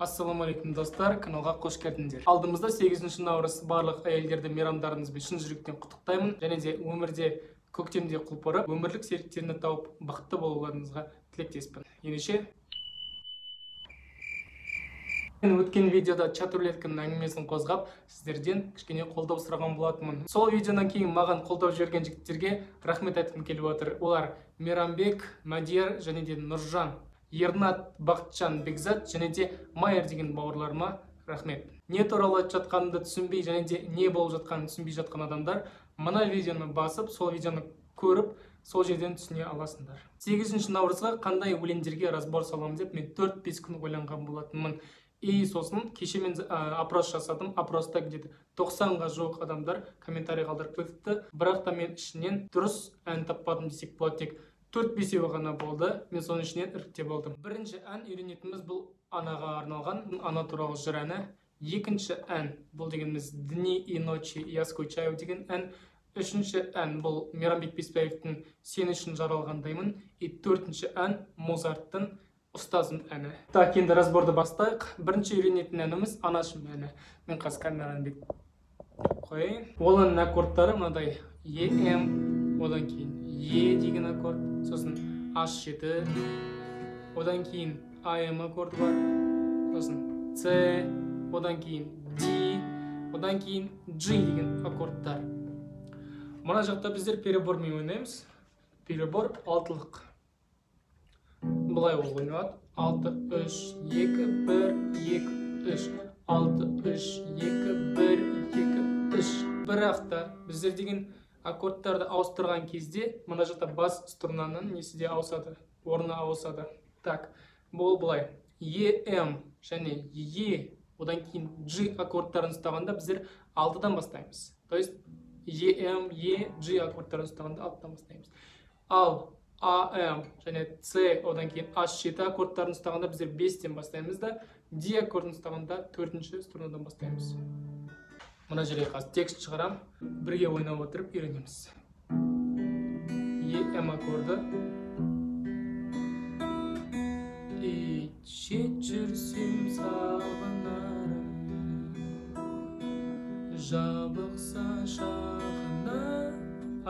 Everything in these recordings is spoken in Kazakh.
ассалаумағалейкум достар каналға қош келдіңдер. Алдымызда 8 наурыз барлық әйелдерді мейрамдарыңызбен шын жүректен құттықтаймын. Және де өмірде көктемде құлпырып өмірлік серіктерін тауып бақытты болуларыңызға тілектеспін. Ендеше өткен видеода чат рулетканың әңгімесін қозғап сіздерден кішкене қолдау сұраған болатынмын. Сол видеодан кейін маған қолдау жіберген жігіттерге рахмет айтқым келіп отыр. Олар мейрамбек мадияр және де нұржан. Ернат бақытжан бекзат және де майер деген бауырларыма рахмет. Не туралы айтып жатқанымды түсінбей және де не болып жатқанын түсінбей жатқан адамдар мына видеоны басып сол видеоны көріп сол жерден түсіне аласыңдар. Сегізінші наурызға қандай өлеңдерге разбор саламын деп мен төрт бес күн ойланған болатынмын. И сосын кеше мен опрос жасадым опроста где то тоқсанға жуық адамдар комментарий қалдырып кетіпті. Бірақ та мен ішінен дұрыс ән таппадым десек болады тек төрт бесеуі ғана болды. Мен соның ішінен іріктеп алдым. Бірінші ән үйренетініміз бұл анаға арналған ана туралы жыр әні екінші ән бұл дегеніміз дни и ночи я скучаю деген ән. Үшінші ән бұл мейрамбек беспаевтың сен үшін жаралғандаймын и төртінші ән мозарттың ұстазым әні. Так енді разборды бастайық. Бірінші үйренетін әніміз анашым әні. Мен қазір камераны бүйтіп қояйын. Ол әннің аккордтары мынадай е м одан кейін е деген аккорд сосын h жеті. Одан кейін ам аккорды бар сосын с одан кейін д одан кейін g деген аккордтар. Мына жақта біздер перебормен ойнаймыз. Перебор алтылық. Былай ол ойналады алты үш екі бір екі үш. Алты үш екі бір екі үш. Бірақ та біздер деген аккордтарды ауыстырған кезде мына жақта бас струнаның несі де ауысады? Орны ауысады. Так бұл былай. Е м және е одан кейін g аккордтарын ұстағанда біздер алтыдан бастаймыз. То есть е м е g аккордтарын ұстағанда алтыдан бастаймыз. Ал ам және с одан кейін h жеті аккордтарын ұстағанда біздер бестен бастаймыз да д аккордын ұстағанда төртінші струнадан бастаймыз. Мына жерге қазір текст шығарамын бірге ойнап отырып үйренеміз. Е м аккорды. Шет жүрсем сағынарым. Жабықса шағына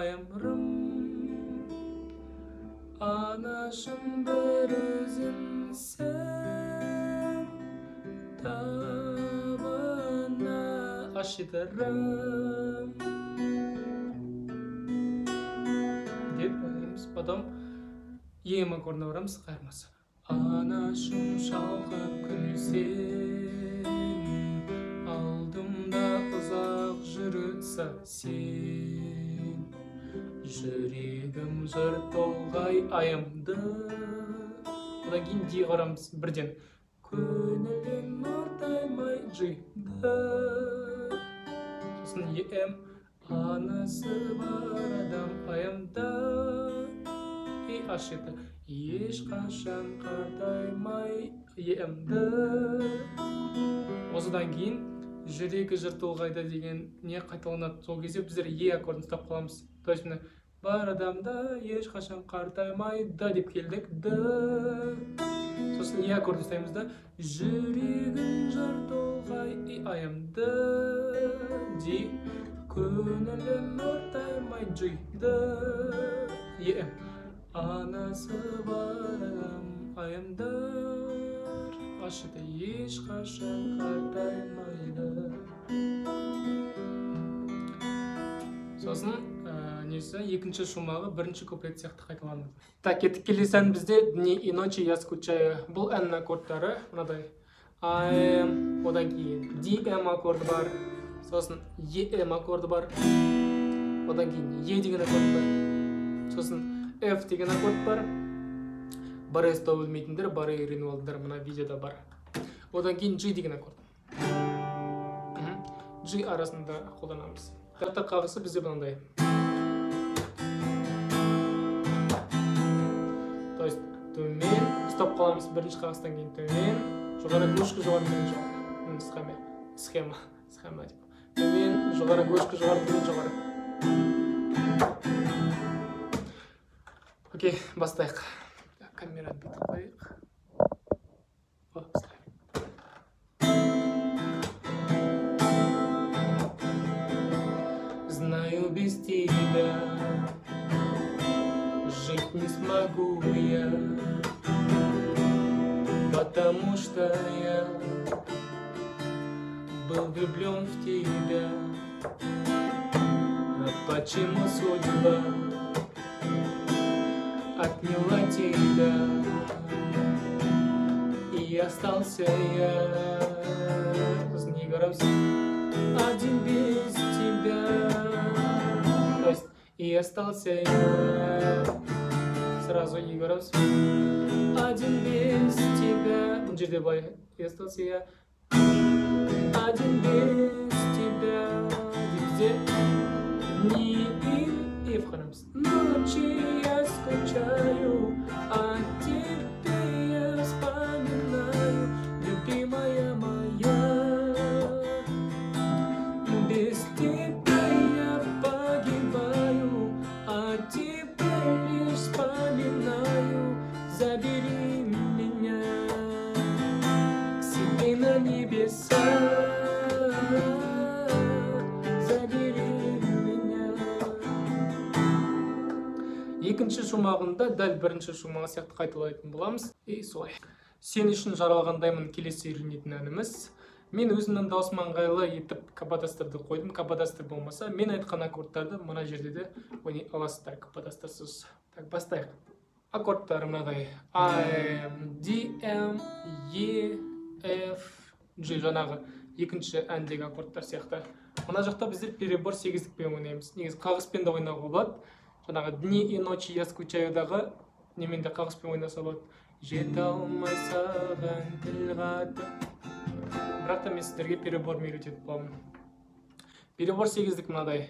аямырым. Анашым бір өзіңсің ашытырым деп ойлаймыз потом ем аккордына барамыз қайырмасы анашым шалқып күлсең алдымда ұзақ жүрса сен жүрегім жыр толғай аямды одан кейін ди қарамыз бірден көңілім нұртаймай жиды сосын ем анасы бар адам аямда и аш жеті ешқашан қартаймай емді осыдан кейін жүрегі жыр толғайды деген не қайталанады. Сол кезде біздер е аккордын ұстап қаламыз. То есть міне бар адамда ешқашан қартаймайды деп келдік. Д. сосын е аккордын ұстаймыз да. Жүрегің жыр толғай аямды ди. Көңілім нұртаймай жиды. Е анасы бар адам аяңдар ашыды ешқашан қартаймайды сосын несі екінші шумағы бірінші куплет сияқты қайталанады. Так кеттік келесі ән бізде дни и ночи я скучаю. Бұл әннің аккордтары мынадай. Ам одан кейін ди м аккорды бар. Сосын е м аккорды бар. Одан кейін е деген аккорд бар. Сосын f деген аккорд бар. Баре ұстау білмейтіндер баре алдыңдар мына видеода бар. Одан кейін g деген аккорд. G арасында қолданамыз. Тақта қағысы бізде мынандай. төмен ұстап қаламыз бірінші қағыстан кейін төмен. Жоғары глушка жоғары төмен жоғары. Схема схема схема деп. Төмен жоғары глушка жоғары төмен жоғары. Окей бастайық. Камераны бүйтіп қояйық Знаю без тебя. Жить не смогу я, потому что я был влюблен в тебя. А почему судьба отняла тебя? И остался я с Нигоровс один без тебя. То есть и остался я сразу Егоровс один без тебя. Мына жерде былай и остался я один без тебя. Где дни и, и в храмс. Ночи я скучаю, а Забери меня на небеса. Меня. екінші шумағында дәл бірінші шумағы сияқты қайталайтын боламыз. И солай. Сен үшін жаралғандаймын келесі үйренетін әніміз. Мен өзімнің даусыма ыңғайлы етіп каподастрды қойдым. Каподастр болмаса мен айтқан аккордтарды мына жерде де ойнай аласыздар каподастрсыз так бастайық. Аккордтары мынадай а д м е ф g жаңағы екінші әндегі аккордтар сияқты. Мына жақта біздер перебор сегіздікпен ойнаймыз. Негізі қағыспен де ойнауға болады. Жаңағы дни и ночи я скучаюдағы немен де қағыспен ойнаса болады. Жете алмай саған тіл қатып. Бірақ та мен сіздерге перебормен үйрететін боламын перебор сегіздік мынадай.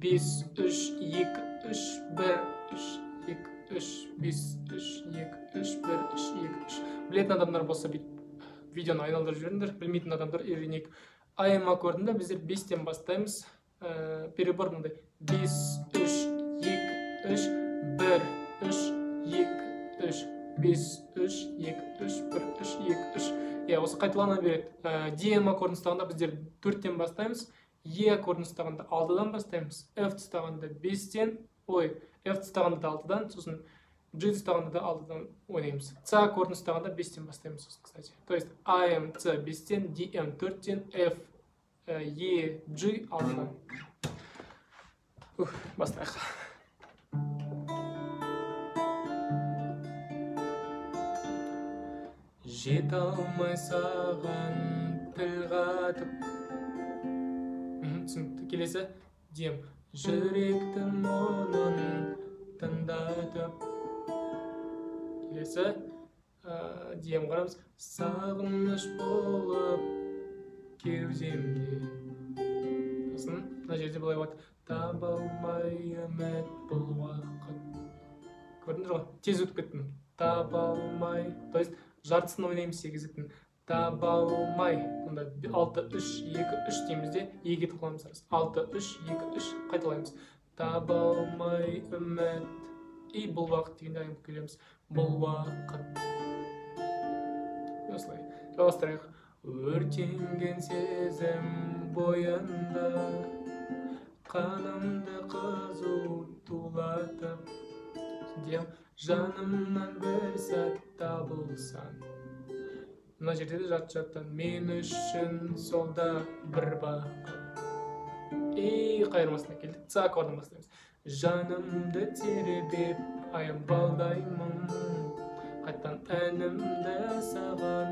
Бес үш екі үш бір үш екі үш бес үш екі үш бір үш екі үш. Білетін адамдар болса бүйтіп видеоны айналдырып жіберіңдер. Білмейтін адамдар үйренейік. Ам аккордында біздер бестен бастаймыз. Ә, перебор мындай бес үш екі үш бір үш екі үш. Бес үш екі үш бір үш екі үш. Иә осы қайталана береді. Ә, дм аккордын ұстағанда біздер төрттен бастаймыз. Е аккордын ұстағанда алтыдан бастаймыз ф ұстағанда бестен ой ф ұстағанда да алтыдан сосын G ұстағанда да алтыдан ойнаймыз. С аккордын ұстағанда бестен бастаймыз сосын кстати. То есть С бестен дм төрттен F Е G алтыдан. Бастайық. Жете алмай саған тіл қатып түсінікті келесі дем жүректің мұңын тыңдатып келесі. Ә, дем қараймыз сағыныш болып кеудемде. Сосын мына жерде былай болады. Таба алмай үміт бұл уақыт. Көрдіңдер ғой? Тез өтіп кеттім. Таба алмай. То есть жартысын ойнаймыз сегіздіктің таба алмай мында алты үш екі үш дейміз де е кетіп қаламыз рас алты үш екі үш қайталаймыз. Таба алмай үміт. И бұл уақыт дегенде айналып келеміз. Бұл уақыт. Осылай. Жалғастырайық. Өртенген сезім бойында қанымды қызу тулатып жанымнан бір сәт табылсаң мына жерде де жарты жаттан мен үшін сол да бір бақыт и қайырмасына келдік ц аккордын бастаймыз жанымды тербеп аянбалдаймын қайтадан әнімді саған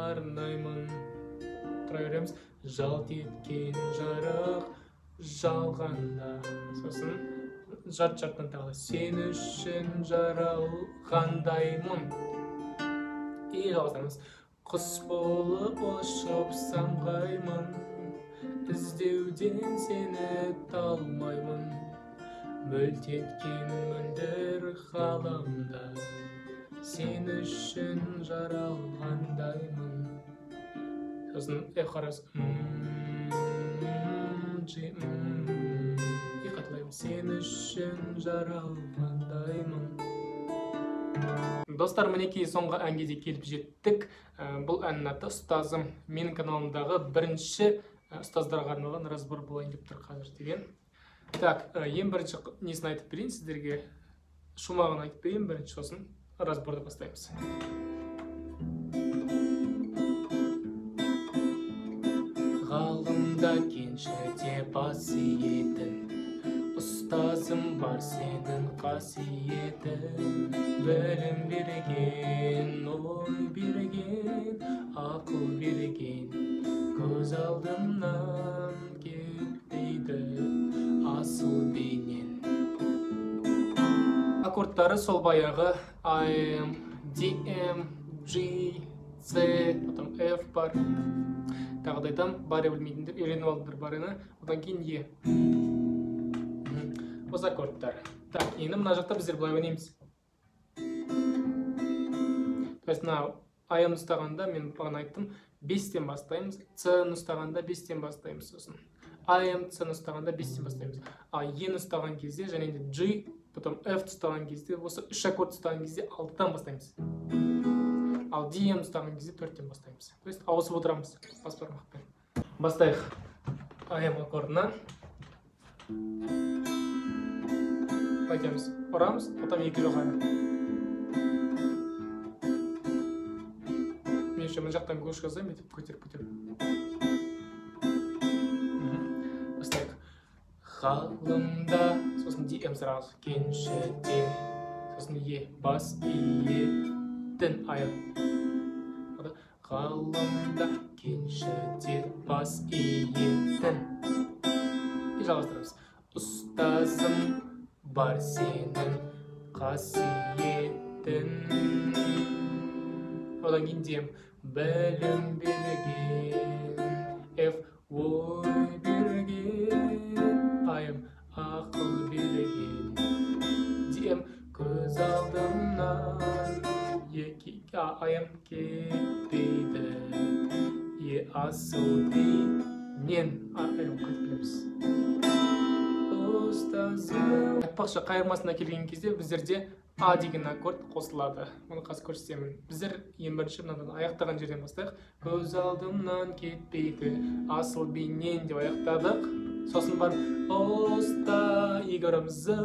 арнаймын тұра береміз жалт еткен жарық жалғанда сосын жарт жарттан тағы сен үшін жаралғандаймын и жалғастырамыз құс болып ұшып самғаймын. Іздеуден сені талмаймын. Мөлт еткен мөлдір ғаламда сен үшін жаралғандаймын. Сосын и қайталаймын сен үшін жаралғандаймын. Достар мінекей соңғы әнге келіп жеттік. Бұл әннің аты ұстазым менің каналымдағы бірінші ұстаздарға арналған разбор болайын деп тұр қазір деген. Так ең бірінші несін айтып берейін сіздерге? Шумағын айтып берейін бірінші сосын разборды бастаймыз. Ғалымда кеншіде бас иетін ұстазым бар сенің қасиетің білім берген ой берген ақыл берген көз алдымнан кетпейді асыл бейнен аккордтары сол баяғы ам дм g с потом f бар тағы да айтамын баре білмейтіндер үйреніп алыңдар барені одан кейін е осы аккордтар так енді мына жақта біздер былай ойнаймыз то есть мына аян ұстағанда мен бағана айттым бестен бастаймыз с ұстағанда бестен бастаймыз сосын. Ам с ұстағанда бестен бастаймыз а ен ұстаған кезде және де g потом f ұстаған кезде осы үш аккорд ұстаған кезде алтыдан бастаймыз ал dm ұстаған кезде төрттен бастаймыз то есть ауысып отырамыз бас бармақпен бастайық ам қайтеміз ұрамыз потом екі жоғары мен еще мына жақтан глушь жасаймын бүйтіп көтеріп көтеріп бастайық ғалымда сосын dm сразу кеншіде сосын е бас иетін аян ғалымда кеншіде бас иетін и жалғастырамыз бар сенің қасиетің одан кейін дем білім берген f ой берген айым ақыл берген дем көз алдымнан екі айым кетпейді е асыл бейнен айым келеміз ұстазым айтпақшы қайырмасына келген кезде біздерде а деген аккорд қосылады. Оны қазір көрсетемін. Біздер ең бірінші мынадан аяқтаған жерден бастайық. Көз алдымнан кетпейді асыл бейнен деп аяқтадық. Сосын барып ұста егорымзым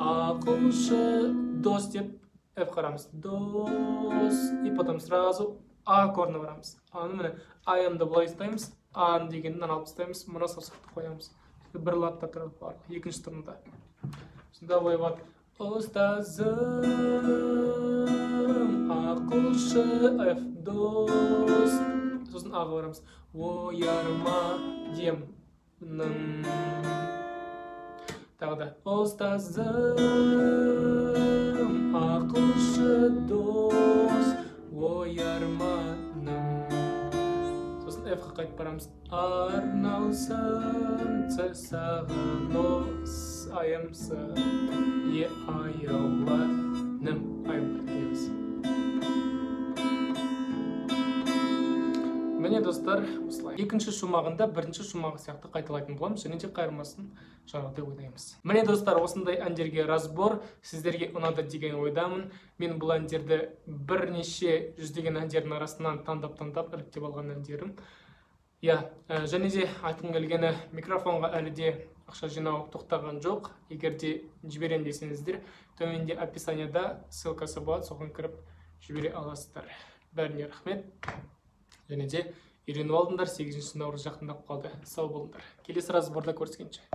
ақылшы дос деп f қарамыз. Дос и потом сразу а аккордына барамыз. Аны міне аямды былай ұстаймыз а дегенін алып тастаймыз. Мына саусақты қоямыз. Бір латта тұрады барлығы екінші струнада сонда былай ұстазым ақылшы f дос сосын аға барамыз оярма демнің тағы да ұстазым ақылшы дос сосын f қа қайтып барамыз арналсын ц саған аяймс е аяулы дейміз міне достар осылай. Екінші шумағында бірінші шумағы сияқты қайталайтын боламыз және де қайырмасын жаңағыдай ойнаймыз. Міне достар осындай әндерге разбор сіздерге ұнады деген ойдамын. Мен бұл әндерді бірнеше жүздеген әндердің арасынан таңдап таңдап іріктеп алған әндерім. Иә және де айтқым келгені микрофонға әлі де ақша жинау тоқтаған жоқ. Егер де жіберемін десеңіздер төменде описанияда ссылкасы болады соған кіріп жібере аласыздар. Бәріне рахмет. Және де үйреніп алдыңдар сегізінші наурыз жақындап қалды. Сау болыңдар. Келесі разборда көріскенше.